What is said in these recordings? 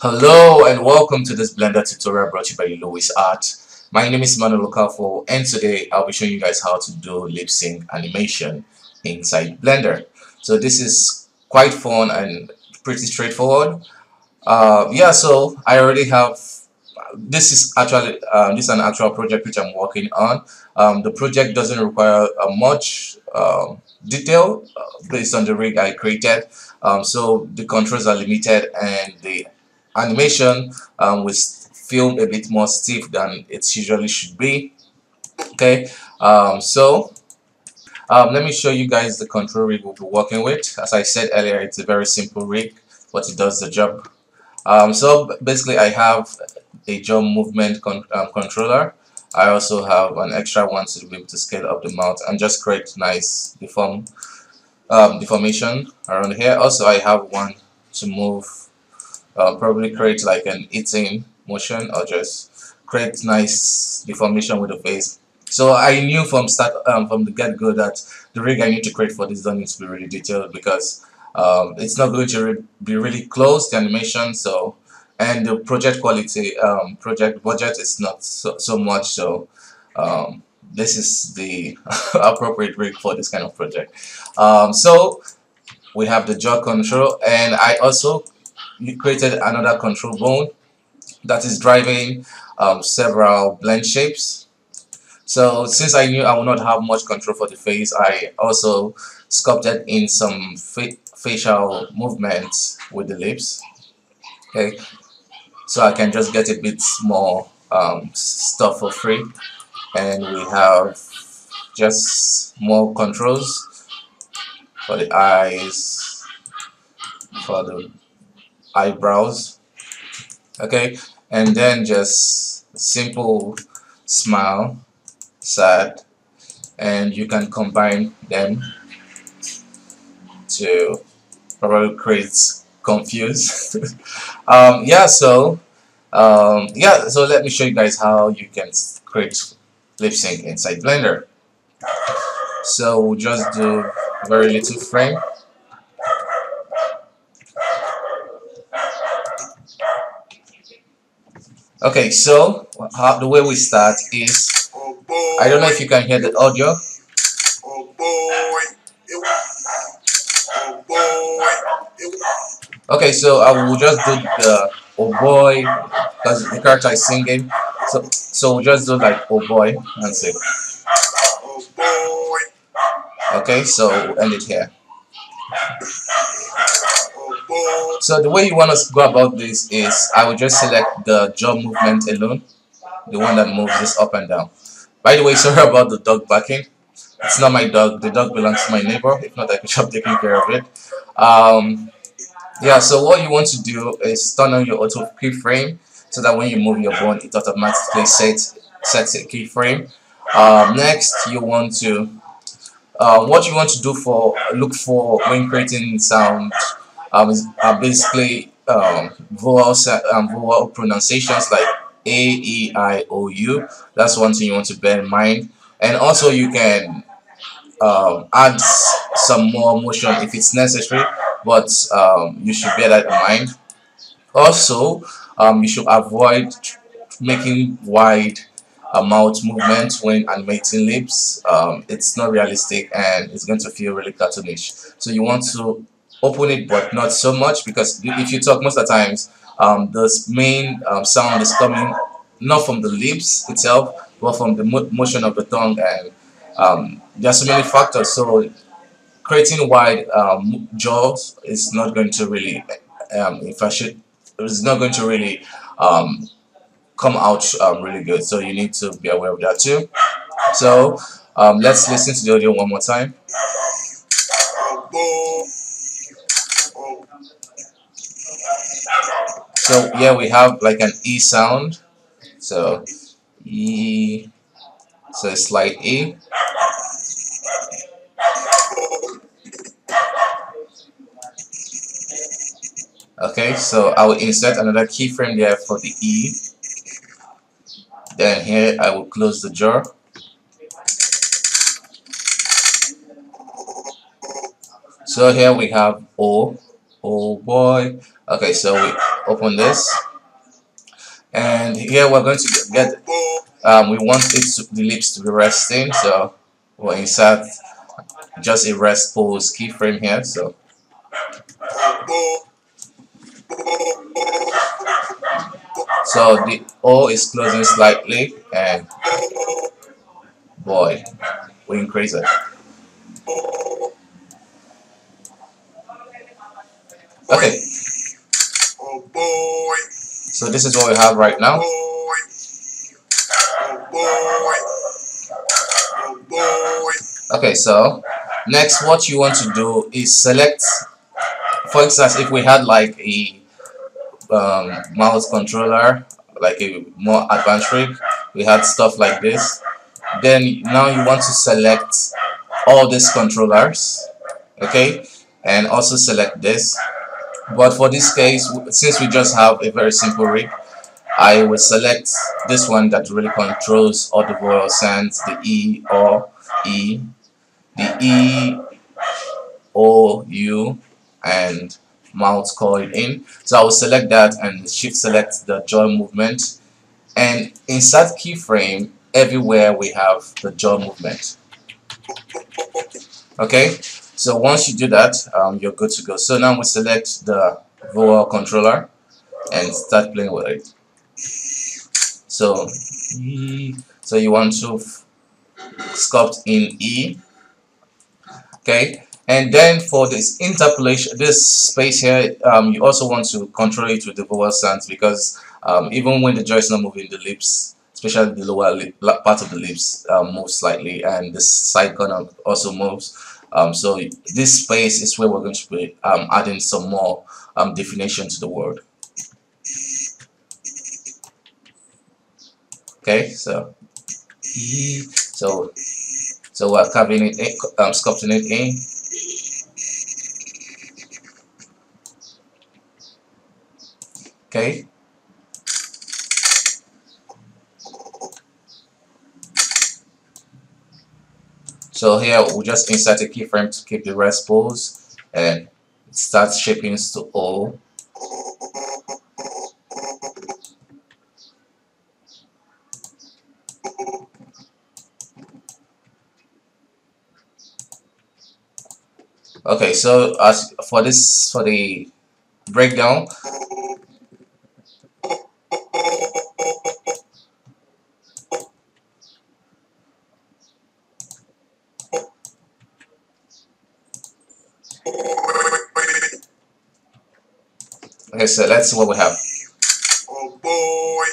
Hello and welcome to this Blender tutorial brought to you by Luwizart. My name is Manuel Okafor and today I'll be showing you guys how to do lip sync animation inside Blender. So this is quite fun and pretty straightforward. Uh, yeah, so I already have this is actually um, this is an actual project which I'm working on. Um, the project doesn't require uh, much uh, detail uh, based on the rig I created. Um, so the controls are limited and the animation um, will feel a bit more stiff than it usually should be. Okay um, so um, let me show you guys the control rig we'll be working with. As I said earlier it's a very simple rig but it does the job. Um, so basically I have a jaw movement con um, controller. I also have an extra one to be able to scale up the mount and just create nice deform um, deformation around here. Also I have one to move uh, probably create like an eating motion or just create nice deformation with the face. So I knew from start um, from the get-go that the rig I need to create for this don't need to be really detailed because um, it's not going to re be really close the animation so and the project quality um, project budget is not so, so much so um, this is the appropriate rig for this kind of project. Um, so we have the jaw control and I also created another control bone that is driving um, several blend shapes. So since I knew I would not have much control for the face I also sculpted in some fa facial movements with the lips okay? So I can just get a bit more um, stuff for free. And we have just more controls for the eyes for the eyebrows okay? And then just simple smile sad and you can combine them to probably create confuse um, yeah so um, yeah so let me show you guys how you can create lip sync inside blender. So just do very little frame Okay, so how, the way we start is I don't know if you can hear the audio. Okay, so I will just do the oh boy because the character is singing. So so we'll just do like oh boy and. Oh. Okay, so we'll end it here. So the way you want to go about this is I will just select the jaw movement alone, the one that moves this up and down. By the way, sorry about the dog barking. It's not my dog. The dog belongs to my neighbor. If not, I could have taken care of it. Um, yeah, so what you want to do is turn on your auto keyframe so that when you move your bone, it automatically sets sets a keyframe. Um, next, you want to uh, what you want to do for look for when creating sound um, are basically um, vowel, um, vowel pronunciations like A, E, I, O, U. That's one thing you want to bear in mind. And also you can um, add some more motion if it's necessary, but um, you should bear that in mind. Also, um, you should avoid making wide uh, mouth movement when animating lips. Um, it's not realistic and it's going to feel really cartoonish. So you want to open it but not so much because if you talk most of the times um, the main um, sound is coming not from the lips itself but from the mo motion of the tongue and um, there are so many factors so creating wide um, jaws is not going to really um, if I should it's not going to really um, come out um, really good so you need to be aware of that too. So um, let's listen to the audio one more time so yeah we have like an E sound. So E so slight E. Okay so I will insert another keyframe there for the E. Then here I will close the jaw so here we have O oh boy. Okay so we open this. And here we're going to get um, we want it to, the lips to be resting. So we'll insert just a rest pose keyframe here so. So the O is closing slightly and boy we increase it okay so this is what we have right now. Okay so next what you want to do is select for instance if we had like a um, mouse controller like a more advanced rig we had stuff like this then now you want to select all these controllers okay? And also select this but for this case since we just have a very simple rig I will select this one that really controls all the vowel sounds the E or E the E O U and mouth coil in. So I will select that and shift select the jaw movement. And insert keyframe everywhere we have the jaw movement. Okay so once you do that um, you're good to go. So now we select the vowel controller and start playing with it. So so you want to sculpt in E okay? And then for this interpolation this space here um, you also want to control it with the vowel sounds because um, even when the jaw is not moving the lips especially the lower lip, part of the lips um, moves slightly and the side corner also moves um, so this space is where we're going to be um, adding some more um, definition to the word. Okay so so so we're carving it in, um, sculpting it in. Okay so here we'll just insert a keyframe to keep the rest pose. And start shaping to O. Okay so as for this for the breakdown Okay, so let's see what we have. Oh boy.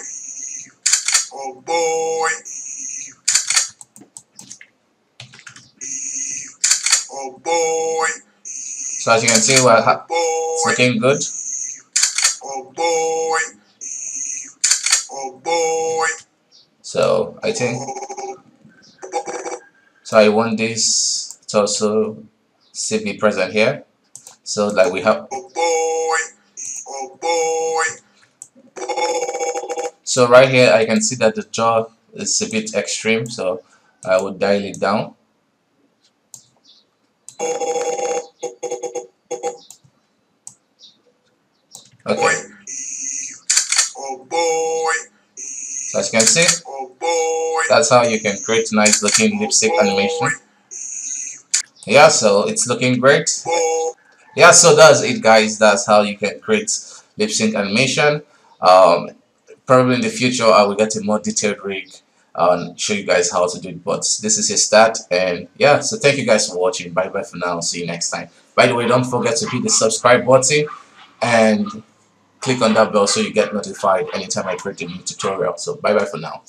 Oh boy. Oh boy. So as you can see, we're oh, it's looking good. Oh boy. Oh boy. So I think oh, so I want this to also still be present here. So like we have oh boy. So right here I can see that the jaw is a bit extreme so I would dial it down. Okay. So as you can see, that's how you can create nice looking lip sync animation. Yeah, so it's looking great. Yeah, so that's it guys. That's how you can create lip sync animation. Um, probably in the future I will get a more detailed rig and show you guys how to do it but this is a start and yeah so thank you guys for watching. Bye bye for now. See you next time. By the way don't forget to hit the subscribe button and click on that bell so you get notified anytime I create a new tutorial. So bye bye for now